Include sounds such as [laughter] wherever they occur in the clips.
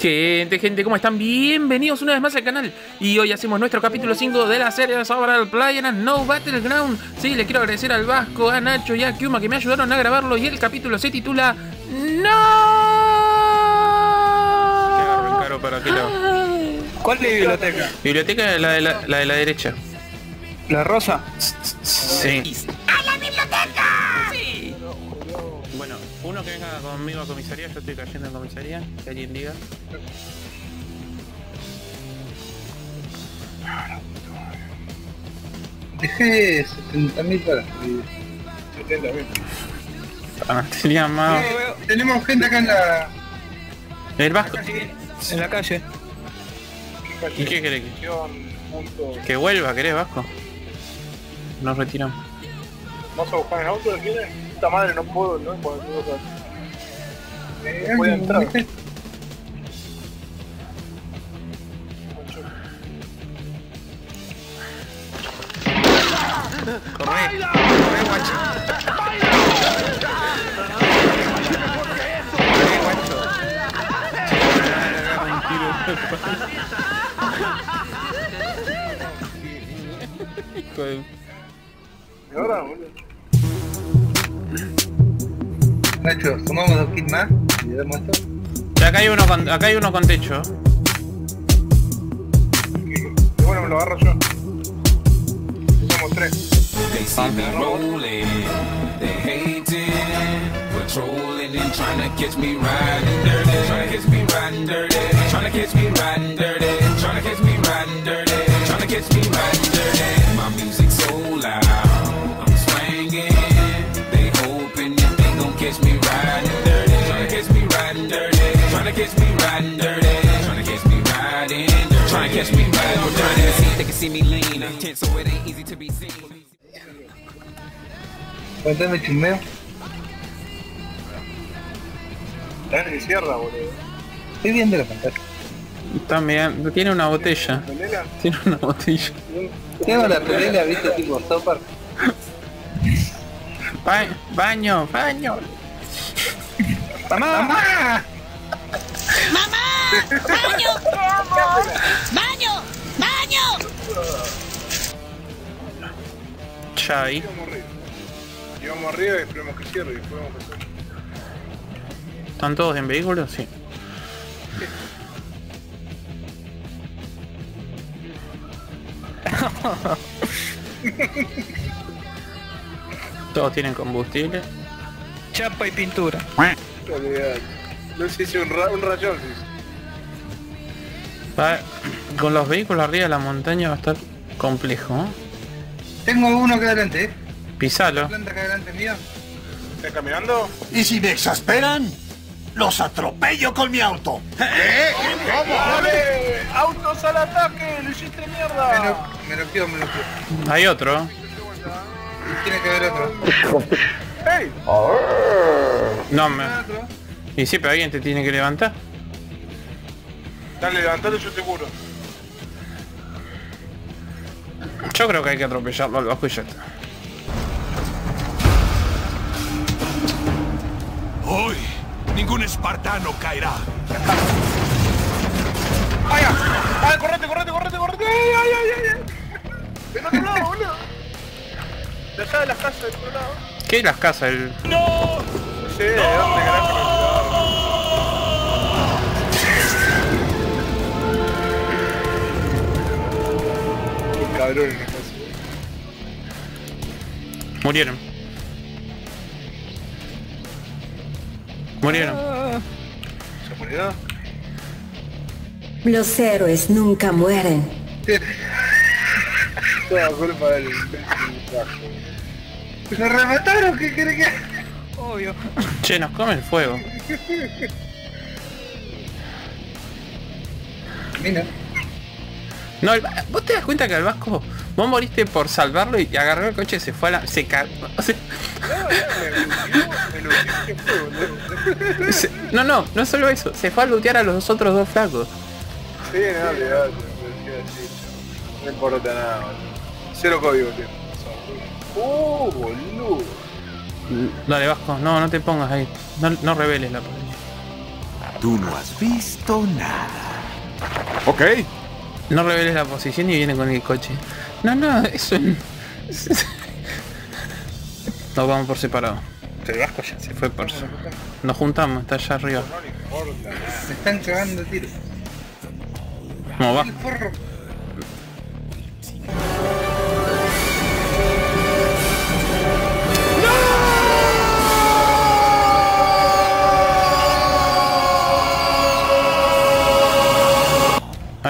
Gente, gente, ¿cómo están? Bienvenidos una vez más al canal Y hoy hacemos nuestro capítulo 5 de la serie sobre el Player No Battleground Sí, le quiero agradecer al Vasco, a Nacho y a Kiuma que me ayudaron a grabarlo Y el capítulo se titula ¡No! Qué caro para lado. ¿Cuál es la biblioteca? Biblioteca la de la, la de la derecha ¿La rosa? Sí venga conmigo a comisaría, yo estoy cayendo en comisaría, que alguien diga. Dejé 70 mil para escribir. 70 mil. Ah, tenía más. Tenemos gente acá en la. El Vasco. En la calle. ¿Y qué querés? que- vuelva, ¿querés Vasco? Nos retiramos. ¿Vamos a buscar el auto? ¿Lo quiere? Puta madre, no puedo, no puedo. No puedo. Eh, Voy a alguien- entrar. Corre, corre, guacho. Corre, guacho. Hijo de- ¿Y ahora, boludo? Nacho, sumamos dos kits más y Acá hay uno con, acá hay uno con techo. Y bueno, me lo agarro yo. Somos tres. They see me rolling, they hating, patrolling and trying to catch me riding dirty, trying to catch me riding dirty, trying to catch me riding dirty, trying to catch me riding dirty, trying to catch me riding dirty. Cuéntame chumeo. Está en mi sierra, boludo. Estoy viendo la pantalla. Está mirando, tiene una botella. Tiene una botella. Tengo la pelea, viste, tipo Stopper. Ba- baño, baño. ¡Mamá! ¡Mamá! ¡Baño! ¡Baño! ¡Baño! [laughs] Chai. Vamos arriba. Y vamos arriba y esperemos que cierre y después vamos a pasar. ¿Están todos en vehículos? Sí. [laughs] Todos tienen combustible. Chapa y pintura. No sé si un, ra un rayón. sí. Con los vehículos arriba de la montaña va a estar complejo. ¿eh? Tengo uno acá adelante, eh. Pisalo. Planta acá adelante mío. ¿Estás caminando? ¿Y si me exasperan? ¡Los atropello con mi auto! ¡Dale! ¡Autos al ataque! ¡Lo hiciste Me mierda! lo, me lo quedo, me lo quedo. Hay otro. Tiene que haber otro. ¡Hey! No me. Y sí, pero alguien te tiene que levantar. Dale, levantate, yo te juro. Yo creo que hay que atropellarlo al bajo y ya está. Hoy, ningún espartano caerá. ¡Ay, ay! ¡Ay, correte, correte, correte, correte! ¡Ay, ay, ay, ay! [laughs] ¡Del otro lado, boludo! De allá de las casas, del otro lado. ¿Qué es las casas? El... No sé, ¿de dónde carajo nos casa. Murieron. Murieron. ¿Se murió? Los héroes nunca mueren. [laughs] Toda culpa del. ¡Lo remataron! ¿Qué quiere que? Obvio. Che, nos come el fuego. Mira. No, el- vos te das cuenta que al Vasco, vos moriste por salvarlo y agarró el coche y se fue a la. se ca- o sea, no, no, [laughs] no solo eso, se fue a lootear a los otros dos flacos. Sí, no, qué así, no importa nada, boludo. Cero código, tío. Oh, boludo. Dale Vasco, no, no te pongas ahí. No, no reveles la policía. Tú no has visto nada. Ok. No reveles la posición y viene con el coche. No, no, eso n- [laughs] Nos vamos por separado. Se vasco ya. Se fue por se- Nos juntamos, está allá arriba. Me están cagando de tiro. ¿Cómo va?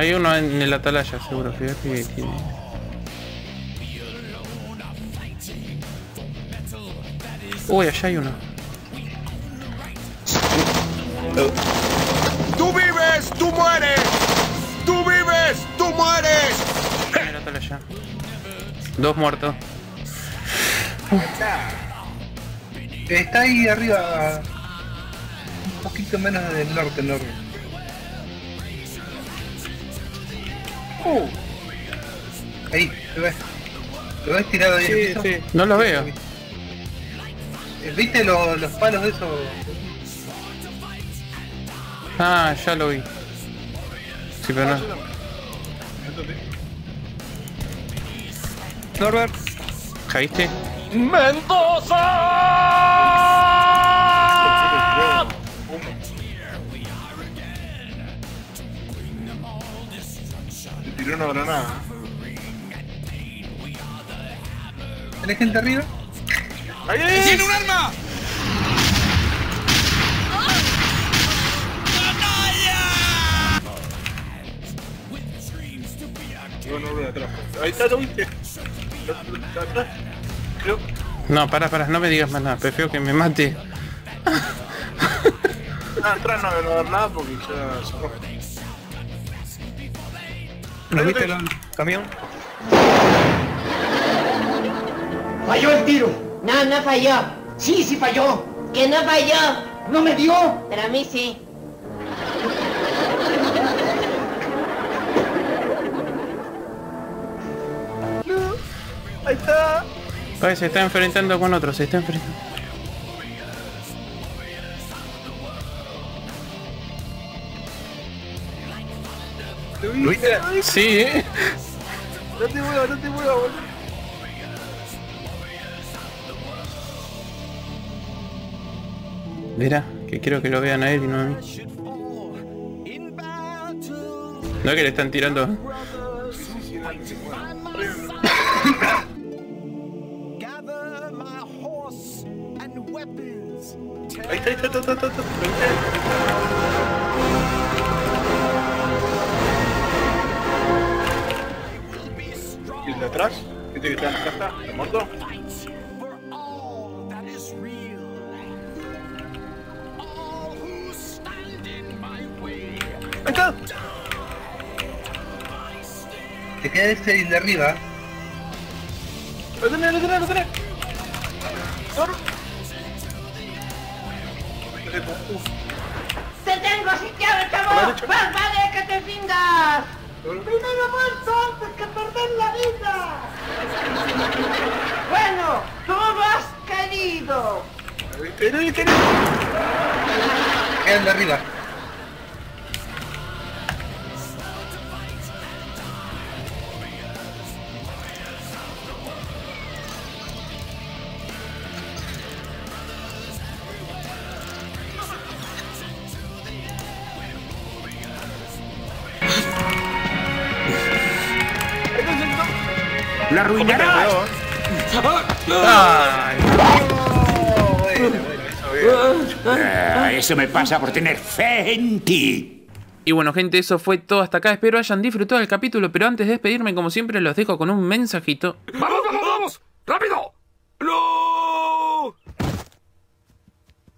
Hay uno en el atalaya, seguro. Fíjate que tiene. Uy, allá hay uno. ¡Tú vives! ¡Tú mueres! ¡Tú vives! ¡Tú mueres! En el atalaya. Dos muertos. Está ahí arriba. Un poquito menos del norte, norte. Uh. Ahí, lo ves. Lo ves tirado ahí. en el Sí, piso? sí. No lo veo. Eh, ¿Viste lo- los palos de esos? Ah, ya lo vi. Sí, pero no. Norbert. ¿Caíste? Me tiró una granada. ¿Tenés gente arriba? ¡Ahí! ¡Tiene un arma! No, no veo atrás. Ahí está, ¿lo viste? Está atrás. Creo. No, para, para, no me digas más nada. Prefiero que me mate. Ah, atrás no va a ver nada porque ya se rompe. ¿Lo viste el camión? Falló el tiro. No, no falló. Sí, sí falló. Que no falló. No me dio. Pero a mí sí. Ahí está. Ay, se está enfrentando con otro, se está enfrentando. ¿Lo viste? Sí, eh. No te muevas, no te muevas, boludo. Verá, que quiero que lo vean a él y no a mí. No que le están tirando. Ahí está, ahí está, está, está. Ahí está. ¿Y el de atrás? ¿Este que está en la casa? ¿Está muerto? Ahí está. Te queda ese de arriba. Lo tenés, lo tenés, lo tenés. Sor- Te tengo sitiado, chavo. Más vale que te findas. Primero muerto antes que perder la vida. Bueno, tú lo has querido. Tenés, tenés. Quedan de arriba. ¡La arruinarás! Ay, Ah, eso me pasa por tener fe en ti. Y bueno gente, eso fue todo hasta acá. Espero hayan disfrutado el capítulo, pero antes de despedirme, como siempre, los dejo con un mensajito. ¡Vamos, vamos, vamos! ¡Rápido! ¡No!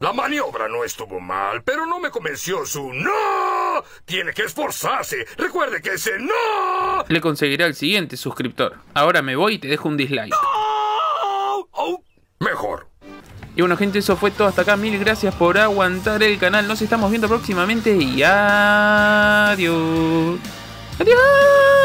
La maniobra no estuvo mal, pero no me convenció su no. Tiene que esforzarse. Recuerde que ese no. Le conseguiré al siguiente suscriptor. Ahora me voy y te dejo un dislike. Oh, mejor. Y bueno gente, eso fue todo hasta acá. Mil gracias por aguantar el canal. Nos estamos viendo próximamente y adiós. Adiós.